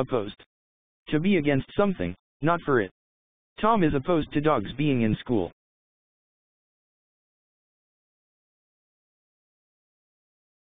Opposed. To be against something, not for it. Tom is opposed to dogs being in school.